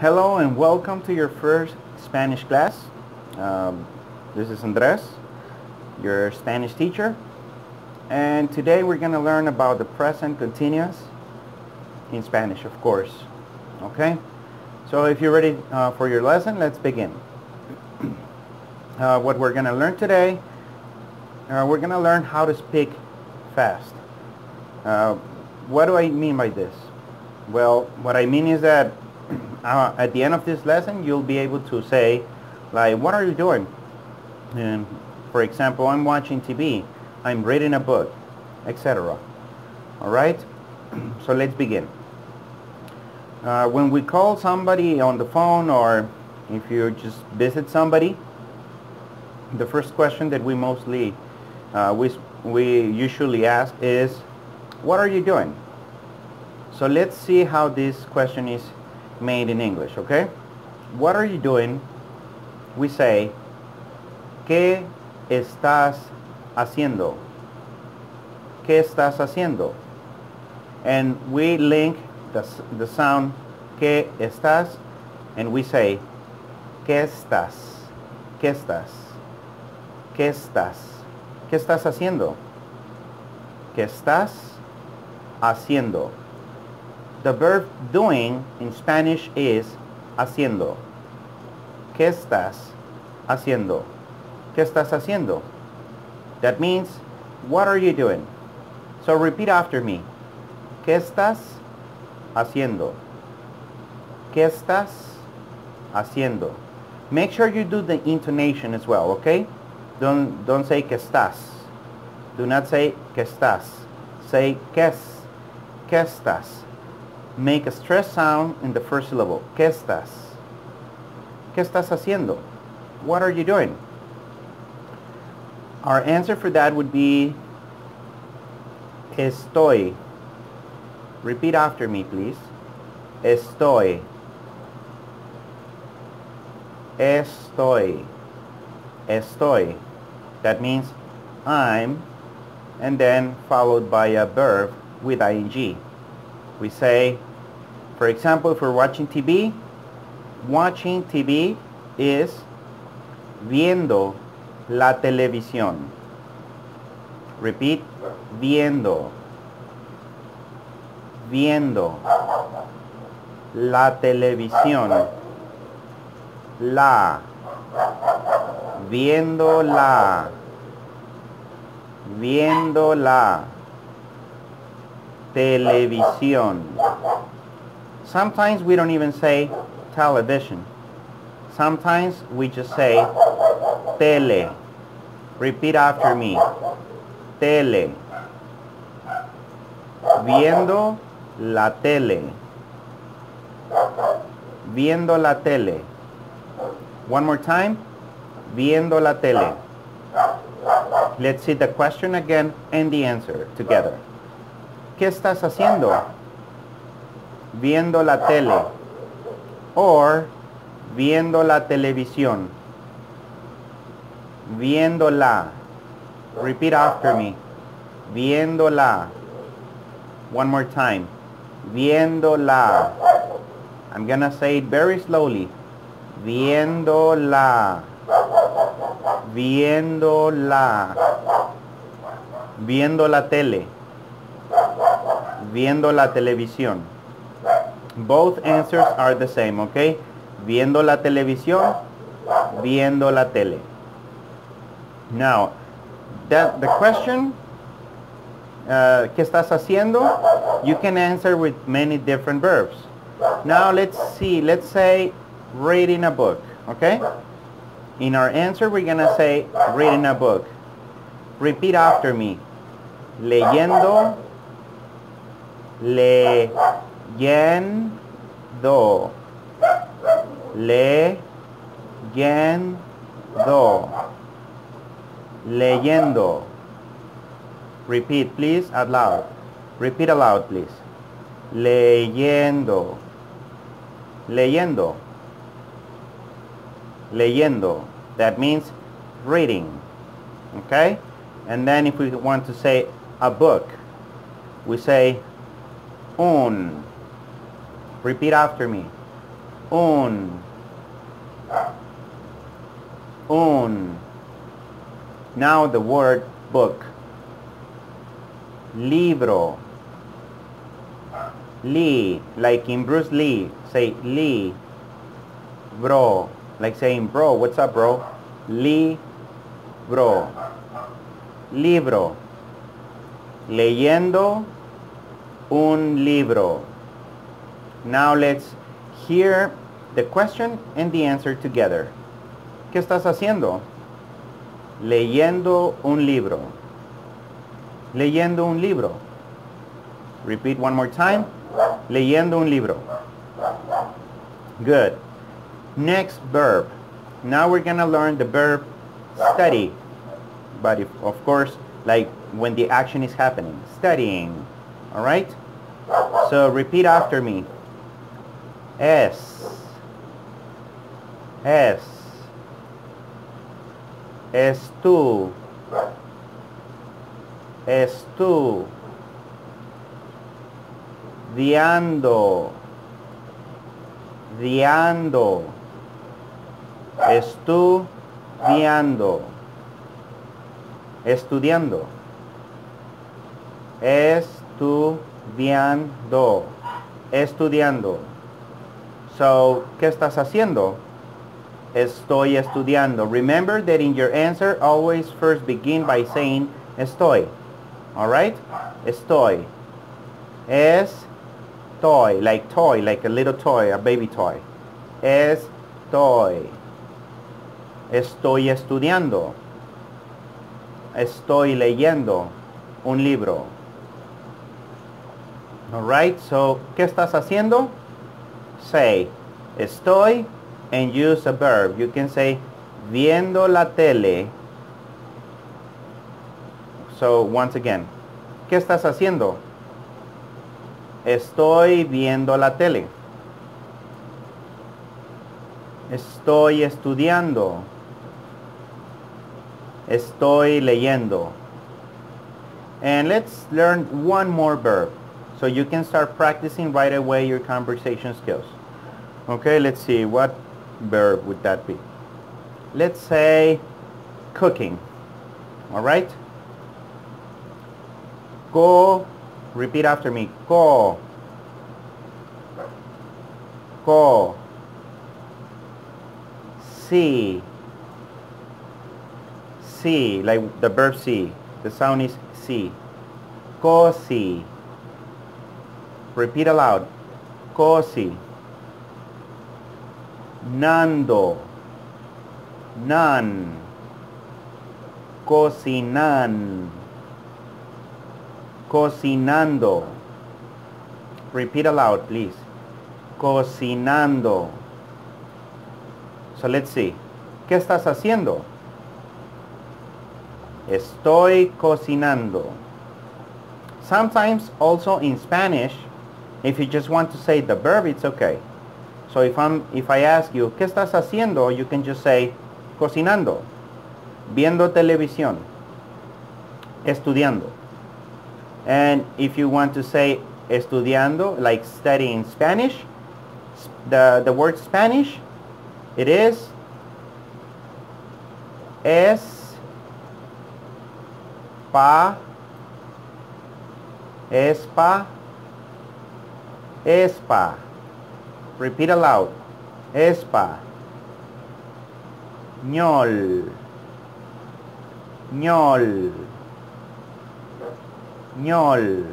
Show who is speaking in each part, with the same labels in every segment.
Speaker 1: Hello and welcome to your first Spanish class. Um, this is Andres, your Spanish teacher. And today we're going to learn about the present continuous in Spanish, of course. Okay? So if you're ready uh, for your lesson, let's begin. Uh, what we're going to learn today, uh, we're going to learn how to speak fast. Uh, what do I mean by this? Well, what I mean is that uh, at the end of this lesson, you'll be able to say, like, what are you doing? And for example, I'm watching TV, I'm reading a book, etc. All right? so let's begin. Uh, when we call somebody on the phone or if you just visit somebody, the first question that we mostly, uh, we, we usually ask is, what are you doing? So let's see how this question is made in English, okay? What are you doing? We say, ¿Qué estás haciendo? ¿Qué estás haciendo? And we link the, the sound ¿Qué estás? And we say, ¿Qué estás? ¿Qué estás? ¿Qué estás? ¿Qué estás haciendo? ¿Qué estás haciendo? The verb doing in Spanish is haciendo. ¿Qué estás haciendo? ¿Qué estás haciendo? That means, what are you doing? So repeat after me. ¿Qué estás haciendo? ¿Qué estás haciendo? Make sure you do the intonation as well, okay? Don't, don't say que estás. Do not say que estás. Say que, que estás. Make a stress sound in the first syllable. ¿Qué estás? ¿Qué estás haciendo? What are you doing? Our answer for that would be estoy. Repeat after me, please. Estoy. Estoy. Estoy. That means I'm and then followed by a verb with ing. We say, for example, if we're watching TV, watching TV is viendo la televisión. Repeat, viendo. Viendo la televisión. La. Viendo la. Viendo la televisión. Sometimes we don't even say television. Sometimes we just say tele. Repeat after me. Tele. Viendo la tele. Viendo la tele. One more time. Viendo la tele. Let's see the question again and the answer together. ¿Qué estás haciendo? Viendo la tele. Or viendo la televisión. Viéndola. Repeat after me. Viéndola. One more time. Viéndola. I'm gonna say it very slowly. Viéndola. Viéndola. Viendo la tele. Viendo la televisión. Both answers are the same, okay? Viendo la televisión, viendo la tele. Now, that, the question, uh, ¿qué estás haciendo? You can answer with many different verbs. Now let's see, let's say reading a book, okay? In our answer, we're gonna say reading a book. Repeat after me. Leyendo, leyendo, leyendo, leyendo. Repeat, please, out loud. Repeat aloud, please. Leyendo, leyendo, leyendo. That means reading. Okay? And then if we want to say a book, we say un. Repeat after me. Un. Un. Now the word book. Libro. Lee, like in Bruce Lee, say Lee. Bro, like saying bro, what's up bro? Lee, bro. Libro. Leyendo un libro. Now let's hear the question and the answer together. ¿Qué estás haciendo? Leyendo un libro. Leyendo un libro. Repeat one more time. Leyendo un libro. Good. Next verb. Now we're going to learn the verb study. But if, of course, like when the action is happening. Studying. All right? So repeat after me. S S Es tú. Es tú. Diando. Diando. Estudiando. Estudiando. Estudiando. Estudiando. So, ¿qué estás haciendo? Estoy estudiando. Remember that in your answer, always first begin by saying estoy. Alright? Estoy. Es toy, Like toy, like a little toy, a baby toy. Estoy. Estoy estudiando. Estoy leyendo un libro. Alright, so, ¿qué estás haciendo? Say, estoy, and use a verb. You can say, viendo la tele. So, once again, ¿qué estás haciendo? Estoy viendo la tele. Estoy estudiando. Estoy leyendo. And let's learn one more verb. So you can start practicing right away your conversation skills. Okay, let's see. What verb would that be? Let's say cooking. All right? Go. Repeat after me. Go. Go. See. See, like the verb see. The sound is see. Cosi. Repeat aloud. Cosi. Nando. Nan. Cocinan. Cocinando. Repeat aloud, please. Cocinando. So let's see. ¿Qué estás haciendo? Estoy cocinando. Sometimes also in Spanish, if you just want to say the verb, it's okay. So if, I'm, if I ask you, ¿qué estás haciendo? You can just say, cocinando, viendo televisión, estudiando. And if you want to say estudiando, like studying Spanish, the, the word Spanish, it is es pa espa espa. Repeat aloud. Espa. Ñol. Ñol. Ñol.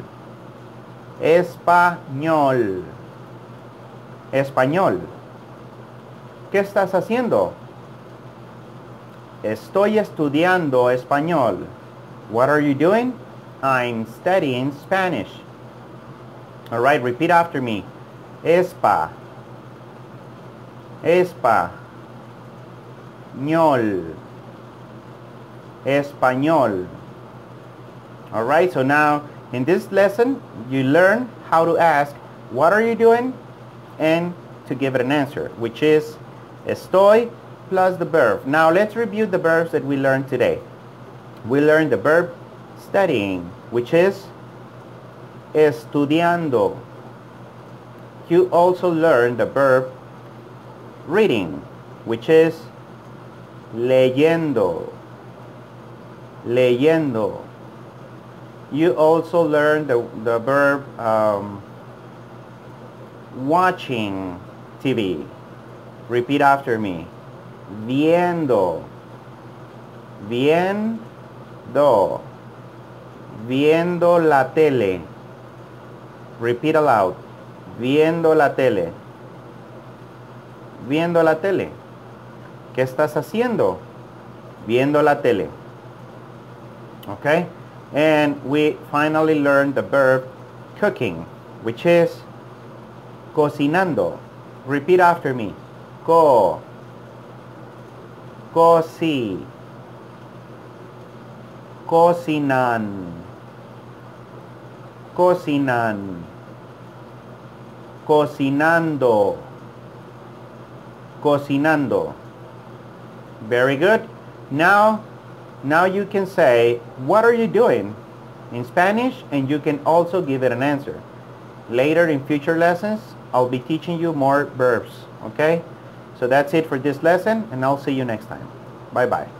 Speaker 1: Español español. ¿qué estás haciendo? estoy estudiando español. What are you doing? I'm studying Spanish all right repeat after me. Espa. Espa. Ñol. Español. All right so now in this lesson you learn how to ask what are you doing? and to give it an answer which is estoy plus the verb. Now let's review the verbs that we learned today. We learned the verb studying which is estudiando you also learned the verb reading, which is leyendo. Leyendo. You also learn the, the verb um, watching TV. Repeat after me. Viendo. Viendo. Viendo la tele. Repeat aloud. Viendo la tele. Viendo la tele. ¿Qué estás haciendo? Viendo la tele. Okay? And we finally learned the verb cooking, which is cocinando. Repeat after me. Co. Cosi. Cocinan. Cocinan. Cocinando. Cocinando. Very good. Now, now you can say, what are you doing? In Spanish, and you can also give it an answer. Later in future lessons, I'll be teaching you more verbs, okay? So that's it for this lesson, and I'll see you next time. Bye-bye.